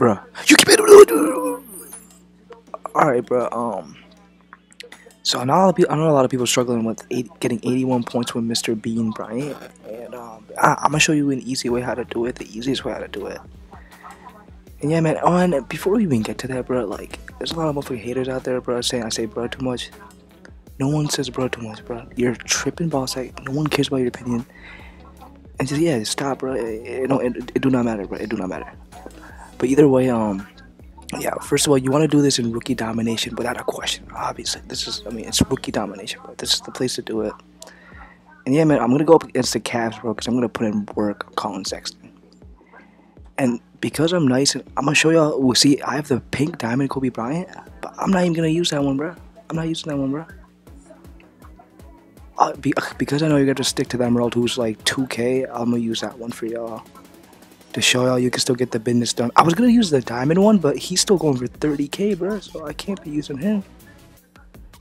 bruh. You keep it. All right, bro. Um. So I know, a lot of people, I know a lot of people struggling with eight, getting 81 points with Mr. Bean Bryant, and um, I, I'm gonna show you an easy way how to do it, the easiest way how to do it. And yeah, man. On before we even get to that, bro, like there's a lot of motherfucking haters out there, bro, saying I say bro too much. No one says bro too much, bro. You're tripping, boss. Like no one cares about your opinion. And just yeah, stop, bro. It, it, it, it do not matter, bro. It do not matter. But either way, um, yeah. First of all, you want to do this in rookie domination without a question. Obviously, this is. I mean, it's rookie domination, bro. This is the place to do it. And yeah, man, I'm gonna go up against the Cavs, bro, because I'm gonna put in work Collin Sexton. And because I'm nice, I'm gonna show y'all. Well, see, I have the pink diamond Kobe Bryant, but I'm not even gonna use that one, bro. I'm not using that one, bro. Uh, be, because I know you got to stick to the emerald who's like 2k, I'm gonna use that one for y'all. To show y'all you can still get the business done. I was gonna use the diamond one, but he's still going for 30k, bro, so I can't be using him.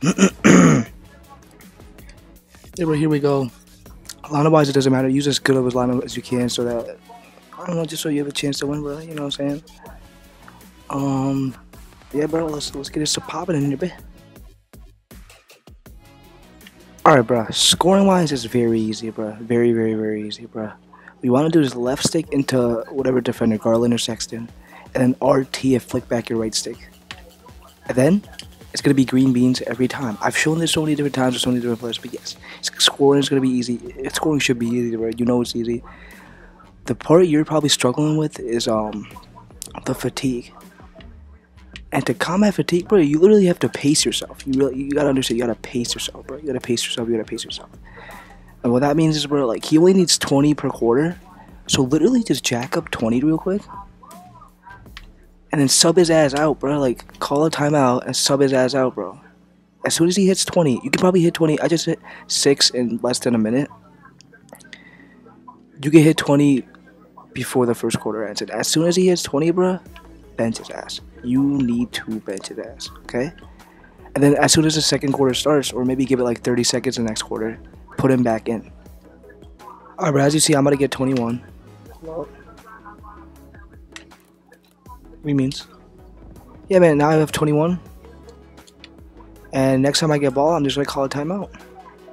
yeah, here we go. Line wise, it doesn't matter. Use as good of a lineup as you can so that, I don't know, just so you have a chance to win, bro. You know what I'm saying? Um, yeah, bro, let's, let's get this to popping in your bit. Alright, bro. Scoring wise is very easy, bro. Very, very, very easy, bro. What you want to do is left stick into whatever defender, Garland or Sexton, and then RT and flick back your right stick. And then it's gonna be green beans every time. I've shown this so many different times with so many different players, but yes, scoring is gonna be easy. Scoring should be easy, right? You know it's easy. The part you're probably struggling with is um the fatigue. And to combat fatigue, bro, you literally have to pace yourself. You really, you gotta understand. You gotta pace yourself, bro. You gotta pace yourself. You gotta pace yourself. And what that means is, bro, like he only needs 20 per quarter. So literally, just jack up 20 real quick, and then sub his ass out, bro. Like call a timeout and sub his ass out, bro. As soon as he hits 20, you can probably hit 20. I just hit six in less than a minute. You can hit 20 before the first quarter ends. And as soon as he hits 20, bro, bench his ass you need to bench his ass, okay? And then as soon as the second quarter starts, or maybe give it like 30 seconds the next quarter, put him back in. Alright, but as you see, I'm gonna get 21. Well, what means? Yeah, man, now I have 21. And next time I get a ball, I'm just gonna call a timeout.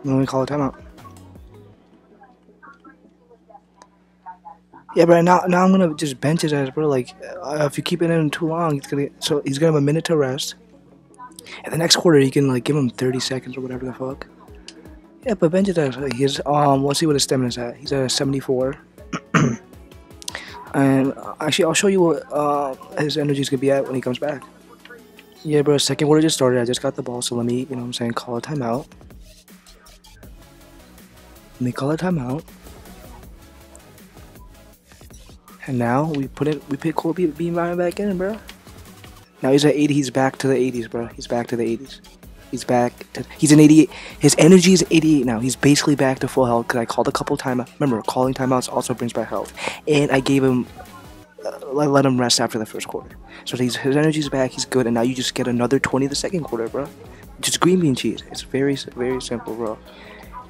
I'm gonna call a timeout. Yeah, but Now, now I'm gonna just bench his ass, bro. Like, uh, if you keep it in too long, he's gonna so he's gonna have a minute to rest. And the next quarter, you can like give him 30 seconds or whatever the fuck. Yeah, but bench his. He's um. Let's see what his stamina is at. He's at 74. and uh, actually, I'll show you what uh, his energy is gonna be at when he comes back. Yeah, bro. Second quarter just started. I just got the ball, so let me, you know, what I'm saying, call a timeout. Let me call a timeout. And now we put it, we put Kobe Bean back in, bro. Now he's at 80. He's back to the 80s, bro. He's back to the 80s. He's back. To, he's an 88. His energy is 88 now. He's basically back to full health because I called a couple timeouts. Remember, calling timeouts also brings back health. And I gave him, uh, let him rest after the first quarter. So his energy's back. He's good. And now you just get another 20 the second quarter, bro. Just green bean cheese. It's very, very simple, bro.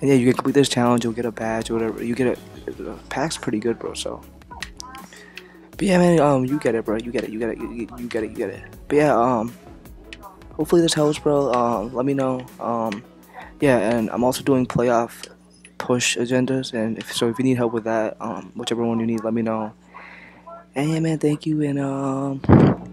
And yeah, you can complete this challenge. You'll get a badge or whatever. You get a, a pack's pretty good, bro. So. But yeah, man, um, you get it, bro. You get it. You get it. You, you get it. You get it. But yeah, um, hopefully this helps, bro. Um, let me know. Um, yeah, and I'm also doing playoff push agendas, and if so, if you need help with that, um, whichever one you need, let me know. And yeah, man, thank you, and um.